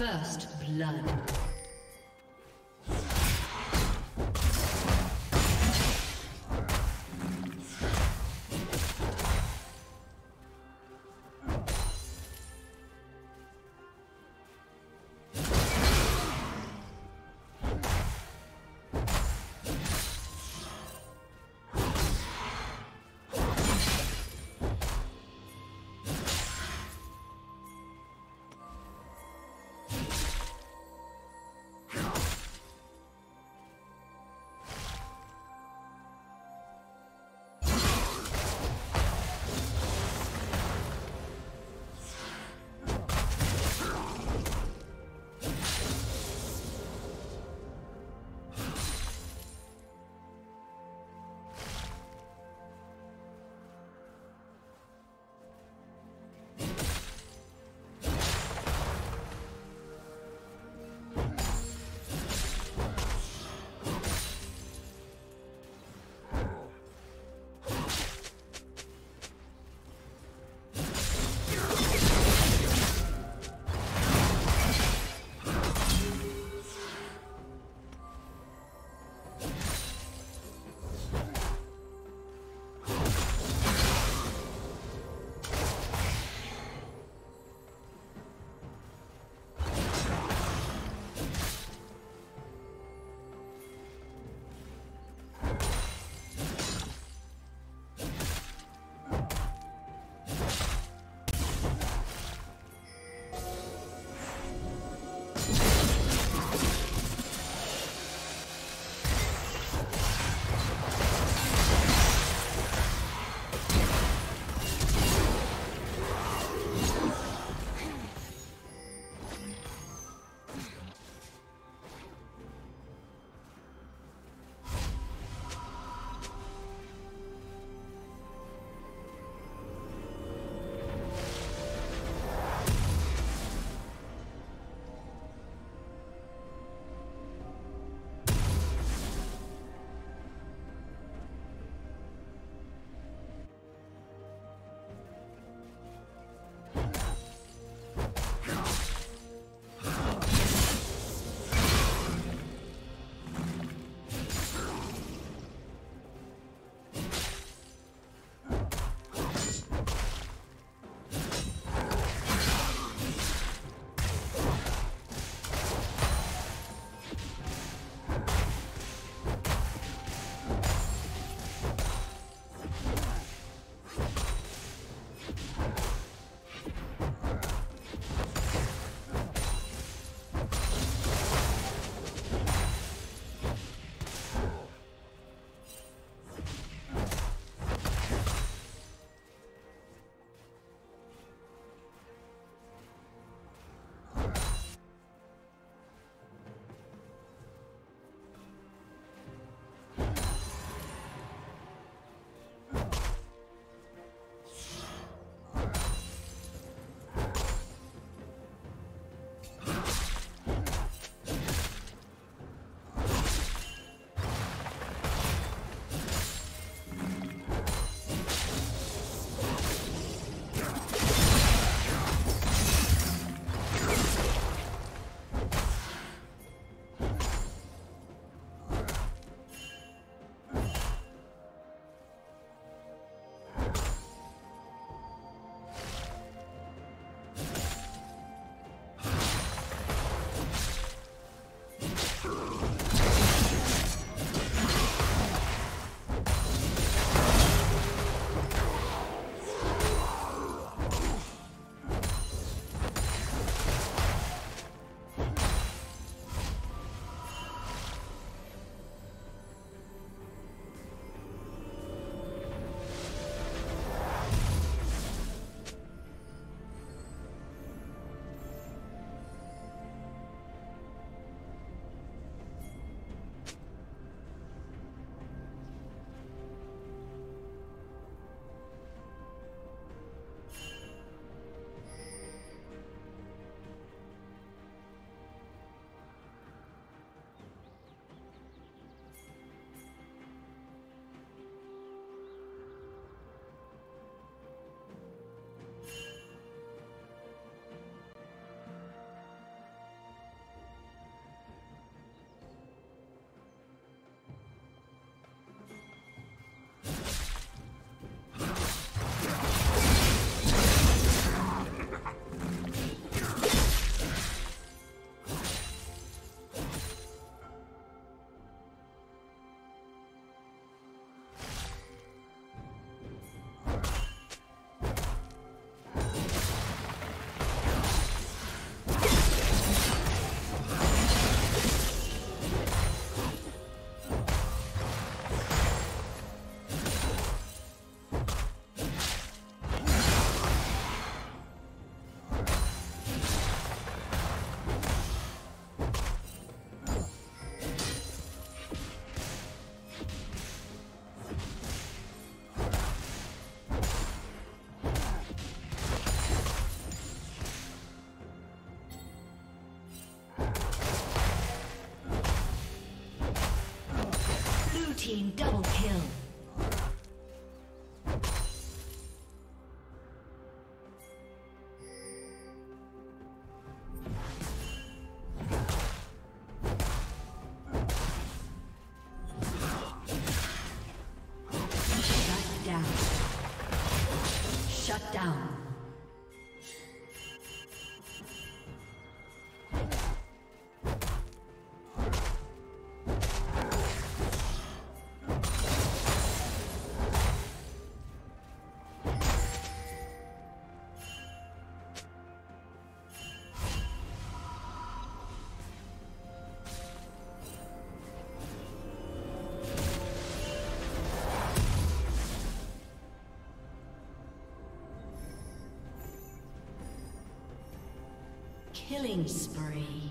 First blood. Down. Shut down. Killing spree.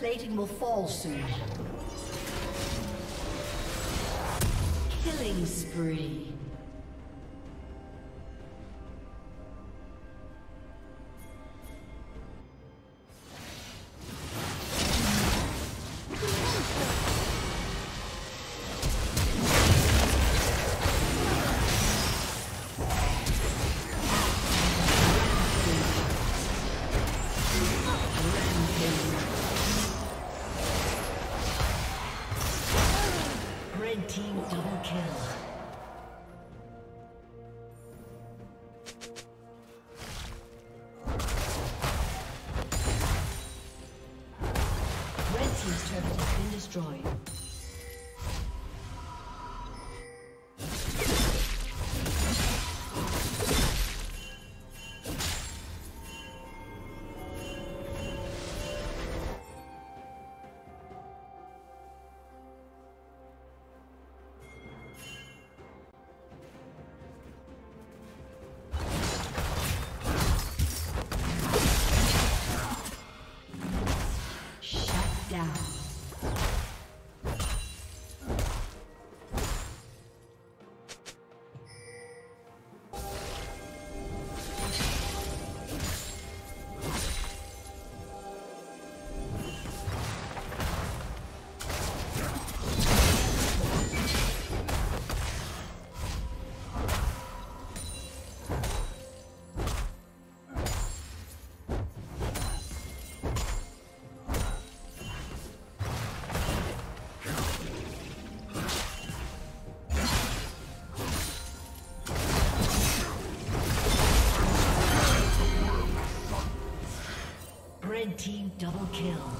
Plating will fall soon. Killing spree. Double kill.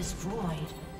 destroyed.